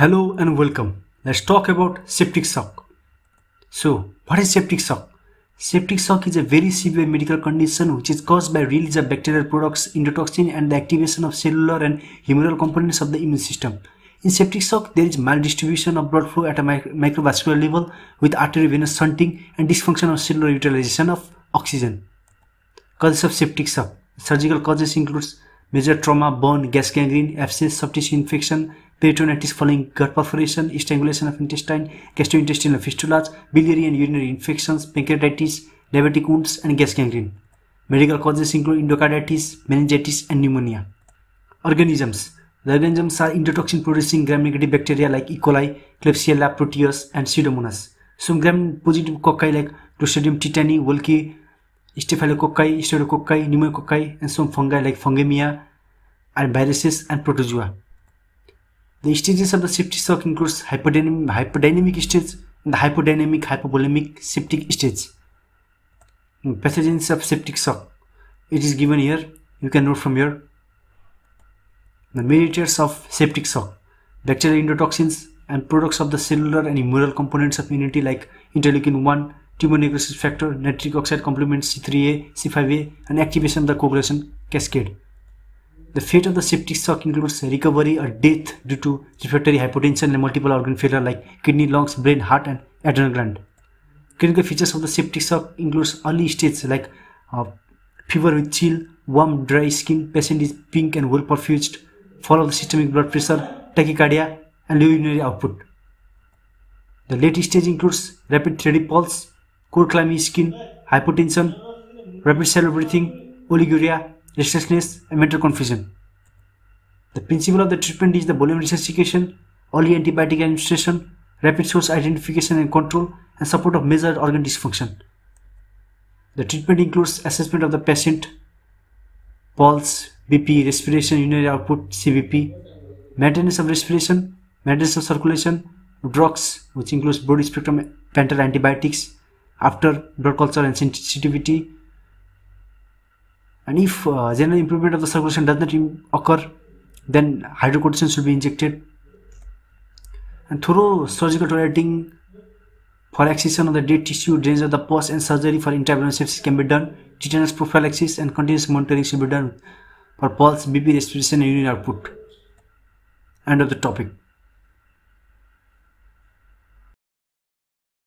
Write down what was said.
Hello and welcome. Let's talk about septic shock. So, what is septic shock? Septic shock is a very severe medical condition which is caused by release of bacterial products, endotoxin, and the activation of cellular and humoral components of the immune system. In septic shock, there is maldistribution of blood flow at a microvascular level with arteriovenous shunting and dysfunction of cellular utilization of oxygen. Causes of septic shock. Surgical causes includes major trauma, burn, gas gangrene, abscess, soft tissue infection, peritonitis following gut perforation, strangulation of intestine, gastrointestinal fistulas, biliary and urinary infections, pancreatitis, diabetic wounds, and gas gangrene. Medical causes include endocarditis, meningitis, and pneumonia. Organisms. The organisms are endotoxin producing gram-negative bacteria like E. coli, Klebsiella proteus, and Pseudomonas. Some gram-positive cocci like Clostridium tetani, Wolke, Staphylococci, Streptococci, Pneumococci, and some fungi like Fungemia, and viruses and protozoa. The stages of the septic shock includes hypodynamic, hypodynamic stage and the hypodynamic hypovolemic septic stage. Hmm, pathogens of septic shock. It is given here. You can note from here. The mediators of septic shock. Bacterial endotoxins and products of the cellular and humoral components of immunity like interleukin 1, tumor necrosis factor, nitric oxide complement C3A, C5A, and activation of the coagulation cascade. The fate of the septic shock includes recovery or death due to refractory hypotension and multiple organ failure like kidney, lungs, brain, heart, and adrenal gland. Clinical features of the septic shock includes early stages like uh, fever with chill, warm, dry skin, patient is pink and well perfused, fall of the systemic blood pressure, tachycardia, and urinary output. The late stage includes rapid thready pulse, cold clammy skin, hypotension, rapid shallow breathing, oliguria, restlessness, and mental confusion. The principle of the treatment is the volume resuscitation, early antibiotic administration, rapid source identification and control, and support of measured organ dysfunction. The treatment includes assessment of the patient, pulse, BP, respiration, urinary output, CVP, maintenance of respiration, maintenance of circulation, drugs, which includes broad spectrum parenteral antibiotics, after blood culture and sensitivity, and if uh, general improvement of the circulation does not occur then hydrocortisone should be injected. And thorough surgical toileting for excision of the dead tissue drainage of the pus and surgery for intravenous sepsis can be done. Tetanus prophylaxis and continuous monitoring should be done for pulse bp respiration and urine output. End of the topic